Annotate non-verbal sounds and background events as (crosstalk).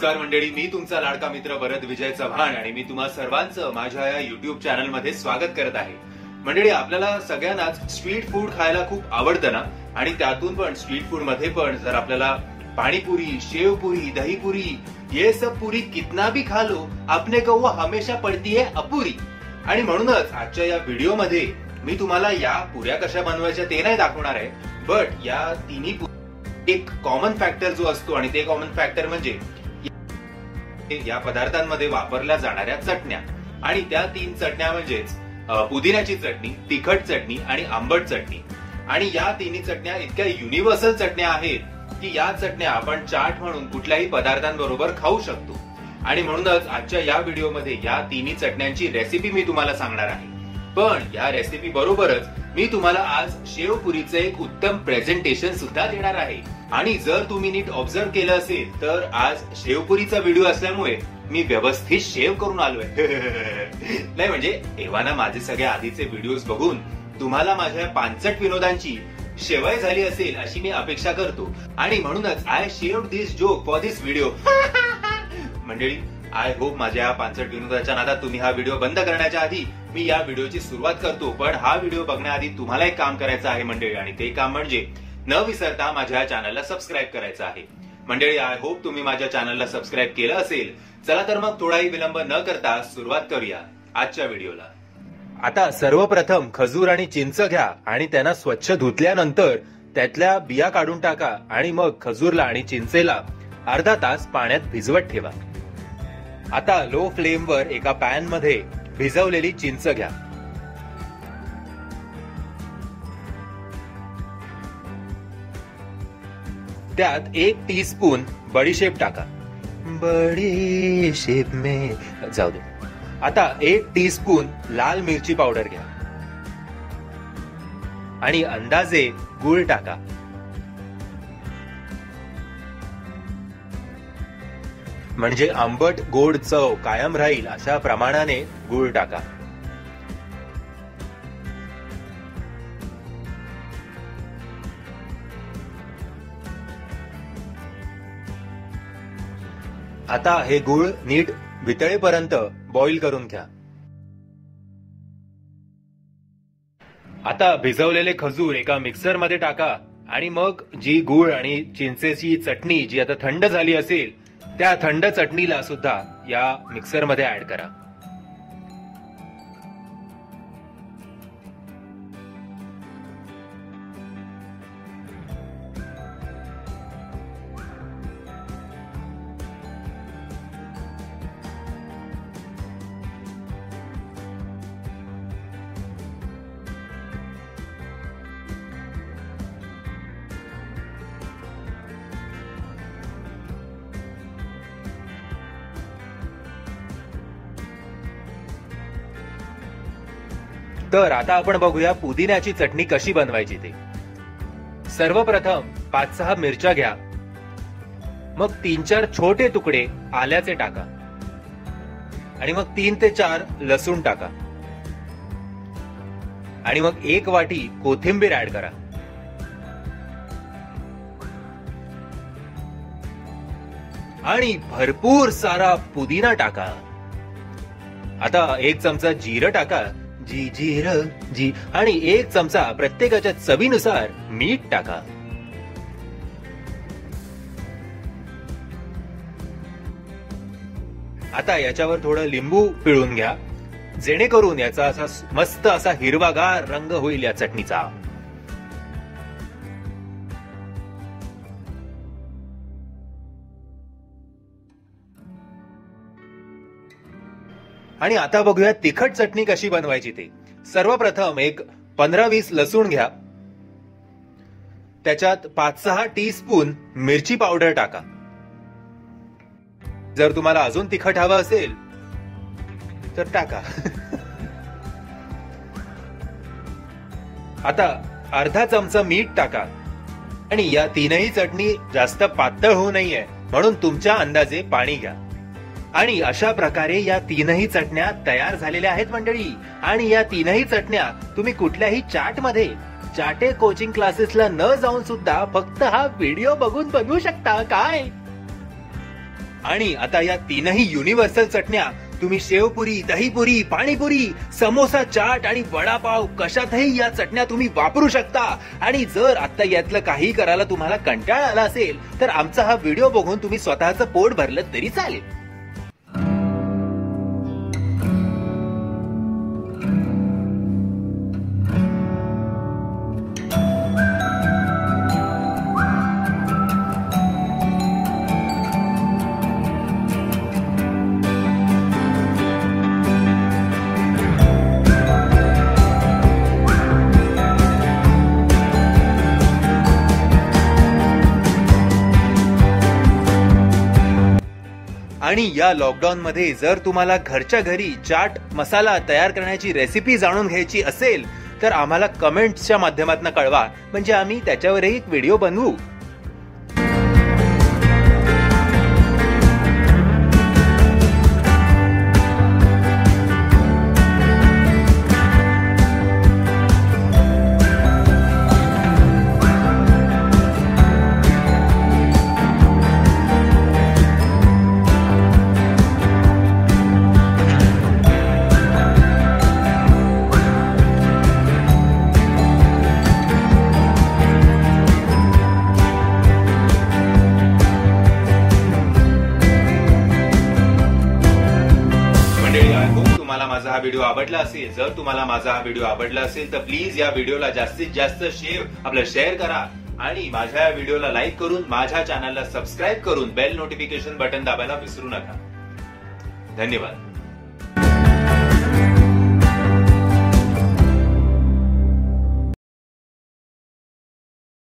नमस्कार मंडळी मी तुमचा लाडका मित्र भरत विजय चव्हाण आणि मी तुम्हा सर्वांचं माझ्या या युट्यूब चॅनलमध्ये स्वागत करत आहे. मंडळी आपल्याला सगळ्यांनाच स्ट्रीट फूड खायला खूप आवडतं ना? आणि त्यातून पण स्ट्रीट फूडमध्ये पण जर आपल्याला पाणीपुरी शेवपुरी दहीपुरी ये सब पुरी कितना भी खा लो आपने को हमेशा पडती है अपुरी. आणि म्हणूनच आजच्या या व्हिडिओमध्ये मी तुम्हाला या पुऱ्या कशा बनवायच्या ते नाही दाखवणार आहे बट या तिन्ही एक कॉमन फॅक्टर जो असतो आणि ते कॉमन फॅक्टर म्हणजे या पदार्थांमध्ये वापरल्या जाणाऱ्या चटण्या. आणि त्या तीन चटण्या म्हणजेच पुदिन्याची चटणी तिखट चटणी आणि आंबट चटणी. आणि या तिन्ही चटण्या इतक्या युनिव्हर्सल चटण्या आहेत की या चटण्या आपण चाट म्हणून कुठल्याही पदार्थांबरोबर खाऊ शकतो. आणि म्हणूनच आजच्या या व्हिडिओमध्ये या तिन्ही चटण्यांची रेसिपी मी तुम्हाला सांगणार आहे. पण या रेसिपी बरोबरच मी तुम्हाला आज शेवपुरीचं एक उत्तम प्रेझेंटेशन सुद्धा देणार आहे. आणि जर तुम्ही नीट ऑब्झर्व केलं असेल तर आज शेवपुरीचा व्हिडिओ असल्यामुळे मी व्यवस्थित शेव करून आलोय. (laughs) नाही म्हणजे एव्हाना माझे सगळे आधीचे व्हिडिओ बघून तुम्हाला माझ्या पानचट विनोदांची शेवय झाली असेल अशी मी अपेक्षा करतो. आणि म्हणूनच I save this joke for this video मंडळी आय होप माझ्या या पानसट विनोदाच्या नादात तुम्ही हा व्हिडिओ बंद करण्याच्या आधी मी या व्हिडिओची सुरुवात करतो पण हा व्हिडिओ बघण्याआधी तुम्हाला एक काम करायचं आहे मंडळी आणि ते काम म्हणजे न विसरता माझ्या चॅनलला सबस्क्राईब करायचं आहे. मंडळी आय होप तुम्ही माझ्या चॅनलला सबस्क्राईब केलं असेल. चला तर मग थोडाही विलंब न करता सुरुवात करूया आजच्या व्हिडिओला. आता सर्वप्रथम खजूर आणि चिंच घ्या आणि त्यांना स्वच्छ धुतल्यानंतर त्यातल्या बिया काढून टाका आणि मग खजूरला आणि चिंचेला अर्धा तास पाण्यात भिजवत ठेवा. आता लो फ्लेमवर एका पॅनमध्ये भिजवलेली चिंच घ्या. त्यात एक टीस्पून बडीशेप टाका. बडीशेप मे जाऊ दे. आता एक टीस्पून लाल मिरची पावडर घ्या. आणि अंदाजे गुळ टाका. म्हणजे आंबट गोड चव कायम राहील अशा प्रमाणाने गूळ टाका. आता हे गूळ नीट वितळेपर्यंत बॉईल करून घ्या. आता भिजवलेले खजूर एका मिक्सरमध्ये टाका आणि मग जी गूळ आणि चिंचेची चटणी जी आता थंड झाली असेल त्या थंड चटणीला सुद्धा या मिक्सरमध्ये ॲड ऍड करा. तर आता आपण बघूया पुदिन्याची चटणी कशी बनवायची ते. सर्वप्रथम पाच सहा मिरच्या घ्या. मग तीन चार छोटे तुकडे आल्याचे टाका. आणि मग तीन ते चार लसूण टाका. आणि मग एक वाटी कोथिंबीर ऍड करा. आणि भरपूर सारा पुदिना टाका. आता एक चमचा जिरं टाका. जी जिरं जी. आणि एक चमचा प्रत्येकाच्या चवीनुसार मीठ टाका. आता याच्यावर थोडं लिंबू पिळून घ्या. जेणेकरून याचा असा मस्त असा हिरवागार रंग होईल या चटणीचा. आणि आता बघूया तिखट चटणी कशी बनवायची ते. सर्वप्रथम एक पंधरा वीस लसूण घ्या. त्याच्यात पाच सहा टी स्पून मिरची पावडर टाका. जर तुम्हाला अजून तिखट हवं असेल तर टाका. (laughs) आता अर्धा चमचा मीठ टाका. आणि या तीनही चटणी जास्त पातळ होऊ नये म्हणून तुमच्या अंदाजे पाणी घ्या. आणि अशा प्रकारे या तीनही चटण्या तयार झालेल्या आहेत मंडळी. आणि या तीनही चटण्या तुम्ही कुठल्याही चाटमध्ये चाटे कोचिंग क्लासेसला न जाऊन सुद्धा फक्त हा व्हिडिओ बघून बनवू शकता काय? आणि आता या तीनही युनिव्हर्सल चटण्या तुम्ही शेवपुरी दहीपुरी पाणीपुरी समोसा चाट आणि वडापाव कशातही या चटण्या तुम्ही वापरू शकता. आणि जर आता यातलं काही करायला तुम्हाला कंटाळा आला असेल तर आमचा हा व्हिडिओ बघून तुम्ही स्वतःचं पोट भरलं तरी चालेल. आणि या लॉकडाऊन मध्ये जर तुम्हाला घरच्या घरी चाट मसाला तयार करण्याची रेसिपी जाणून घ्यायची असेल तर आम्हाला कमेंट्सच्या माध्यमातून कळवा. म्हणजे आम्ही त्याच्यावरही एक व्हिडिओ बनवू. माझा हा व्हिडिओ आवडला असेल जर तुम्हाला माझा हा व्हिडिओ आवडला असेल तर प्लीज या व्हिडिओला जास्तीत जास्त शेअर आपलं शेअर करा. आणि माझ्या या व्हिडिओला लाईक करून माझ्या चॅनलला सबस्क्राईब करून बेल नोटिफिकेशन बटन दाबायला विसरू नका. धन्यवाद.